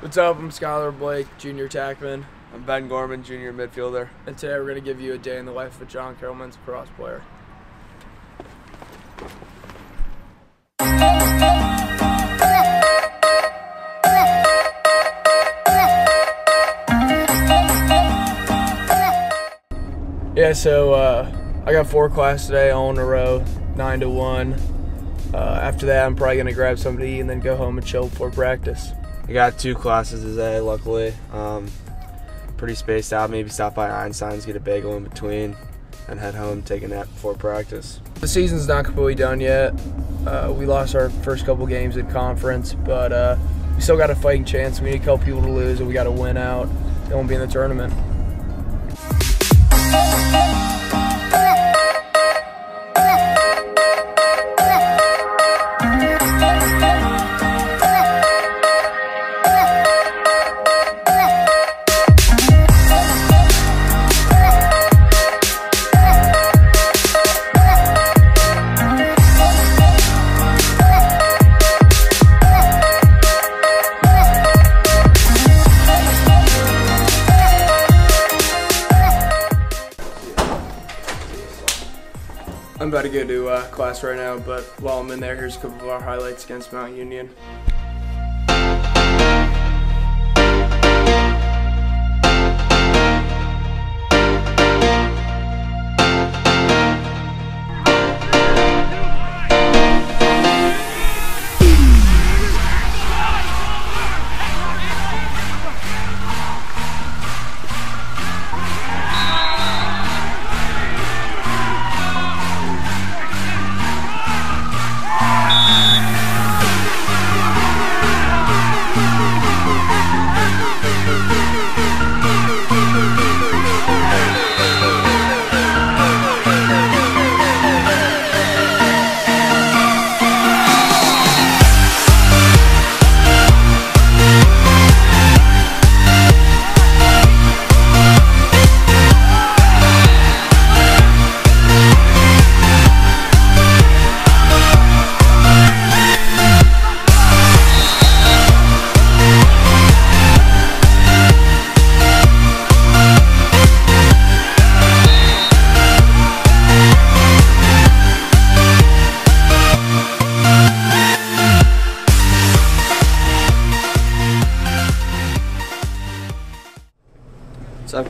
What's up? I'm Skylar Blake, junior attackman, I'm Ben Gorman, junior midfielder. and today we're going to give you a day in the life of a John Carroll men's lacrosse player. Yeah, so uh, I got four classes today, all in a row, nine to one. Uh, after that, I'm probably gonna grab something to eat and then go home and chill before practice. I got two classes today, luckily. Um, pretty spaced out. Maybe stop by Einstein's, get a bagel in between, and head home, take a nap before practice. The season's not completely done yet. Uh, we lost our first couple games in conference, but uh, we still got a fighting chance. We need a couple people to lose, and we got to win out. Then won't be in the tournament. I'm about to go to uh, class right now, but while I'm in there, here's a couple of our highlights against Mount Union.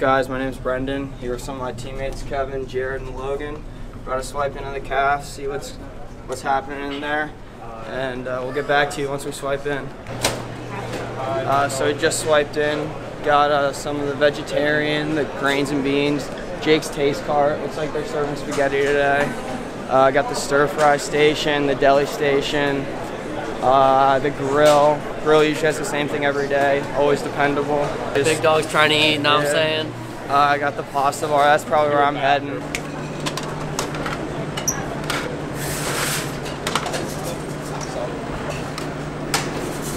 Guys? My name is Brendan. Here are some of my teammates, Kevin, Jared, and Logan. About to swipe into the caf, see what's what's happening in there, and uh, we'll get back to you once we swipe in. Uh, so we just swiped in, got uh, some of the vegetarian, the grains and beans, Jake's Taste Cart. Looks like they're serving spaghetti today. Uh, got the stir fry station, the deli station, uh, the grill. Grill usually has the same thing every day, always dependable. Just- Big dog's trying to eat, know what I'm saying? uh, I got the pasta bar. That's probably where I'm heading.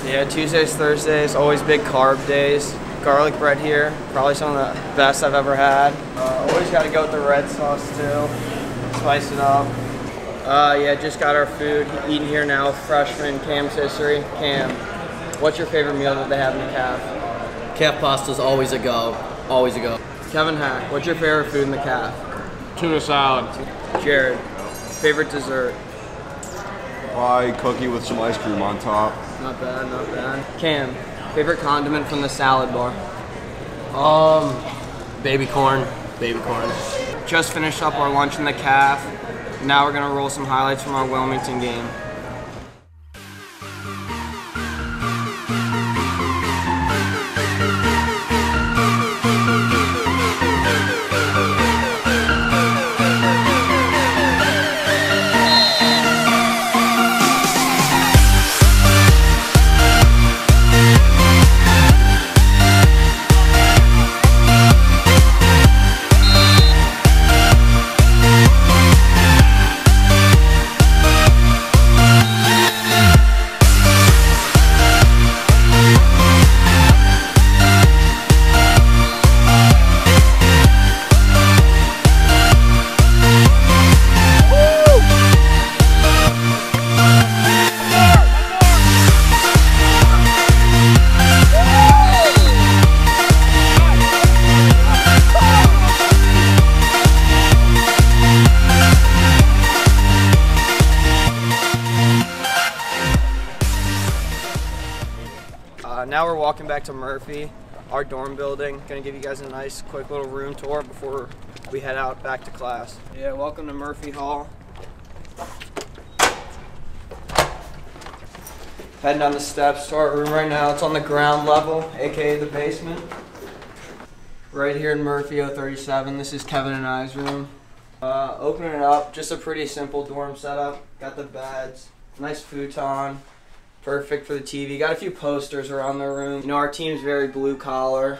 Yeah, Tuesdays, Thursdays, always big carb days. Garlic bread here, probably some of the best I've ever had. Uh, always got to go with the red sauce too. Spice it up. Uh, yeah, just got our food. Eating here now with freshman Cam Sissery. Cam, what's your favorite meal that they have in the caf? Caf pasta's always a go. Always a go. Kevin Hack, what's your favorite food in the caf? Tuna salad. Jared, favorite dessert? Pie cookie with some ice cream on top. Not bad, not bad. Cam, favorite condiment from the salad bar? Um, baby corn. Baby corn. Just finished up our lunch in the caf. Now we're gonna roll some highlights from our Wilmington game. Walking back to Murphy, our dorm building. Gonna give you guys a nice, quick little room tour before we head out back to class. Yeah, welcome to Murphy Hall. Heading down the steps to our room right now. It's on the ground level, aka the basement. Right here in Murphy 037. This is Kevin and I's room. Uh, opening it up, just a pretty simple dorm setup. Got the beds, nice futon, perfect for the TV. Got a few posters around the room. You know, our team's very blue collar,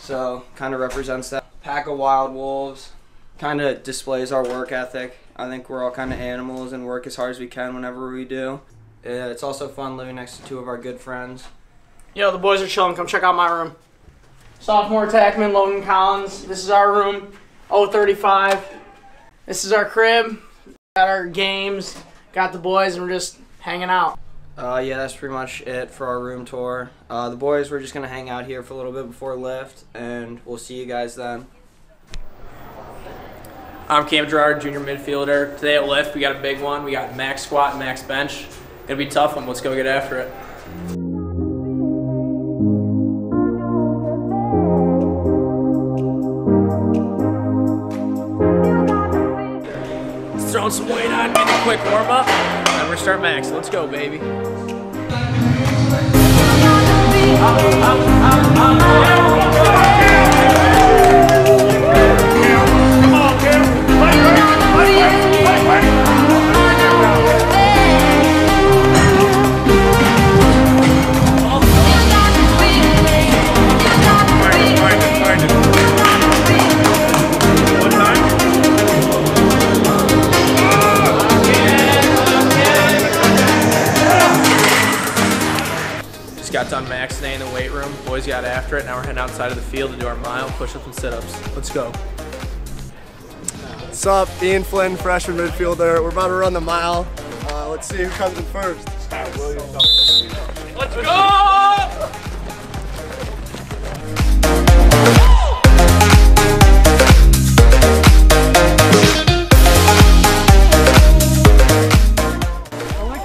so kind of represents that. Pack of wild wolves, kind of displays our work ethic. I think we're all kind of animals and work as hard as we can whenever we do. It's also fun living next to two of our good friends. Yo, the boys are chilling. Come check out my room. Sophomore attackman Logan Collins. This is our room. 035. This is our crib. Got our games. Got the boys, and we're just hanging out. Uh, yeah, that's pretty much it for our room tour. Uh, the boys, we're just gonna hang out here for a little bit before lift, and we'll see you guys then. I'm Cam Gerard, junior midfielder. Today at lift, we got a big one. We got max squat and max bench. Gonna be a tough one. Let's go get after it. Let's throw some weight on, get a quick warm and start max. Let's go, baby. Just got done max today in the weight room. Boys got after it. Now we're heading outside of the field to do our mile, push-ups, and sit-ups. Let's go. What's up? Ian Flynn, freshman midfielder. We're about to run the mile. Uh, let's see who comes in first. Let's go!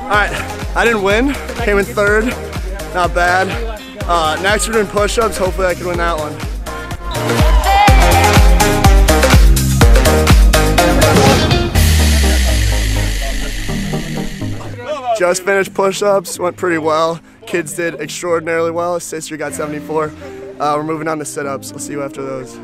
All right, I didn't win. Came in third. Not bad. Uh, next we're doing push-ups. Hopefully I can win that one. Just finished push-ups. Went pretty well. Kids did extraordinarily well. Sister got 74. Uh, we're moving on to sit-ups. We'll see you after those.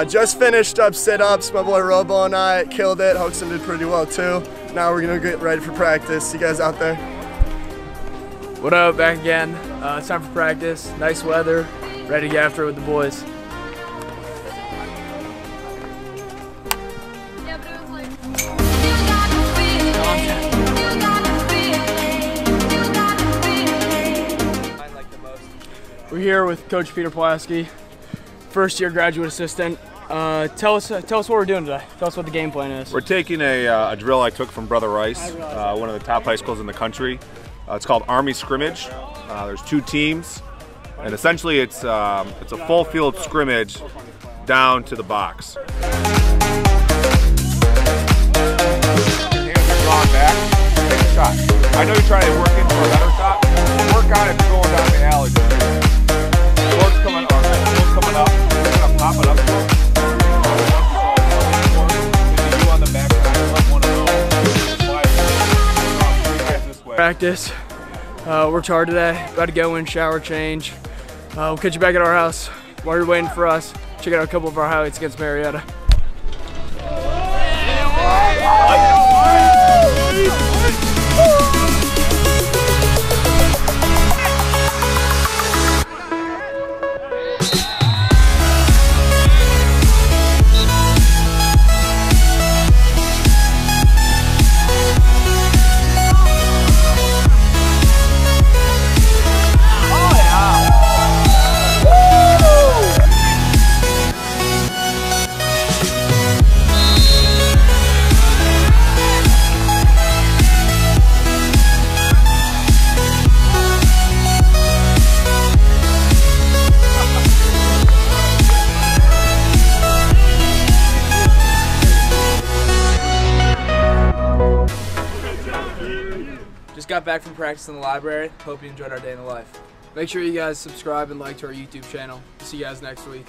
Uh, just finished up sit-ups. My boy Robo and I killed it. Hoaxum did pretty well too. Now we're gonna get ready for practice. You guys out there. What up? Back again. Uh, it's time for practice. Nice weather. Ready to get after it with the boys. We're here with Coach Peter Pulaski, first year graduate assistant. Uh, tell us, tell us what we're doing today. Tell us what the game plan is. We're taking a, uh, a drill I took from Brother Rice, uh, one of the top high schools in the country. Uh, it's called Army Scrimmage. Uh, there's two teams, and essentially it's um, it's a full field scrimmage down to the box. Your hands are drawn back. Take a shot. I know you're trying to work in for a better shot. Work on it going down the alley. Board's coming, Practice. Uh, worked hard today. About to go in, shower, change. Uh, we'll catch you back at our house while you're waiting for us. Check out a couple of our highlights against Marietta. Got back from practice in the library. Hope you enjoyed our day in the life. Make sure you guys subscribe and like to our YouTube channel. See you guys next week.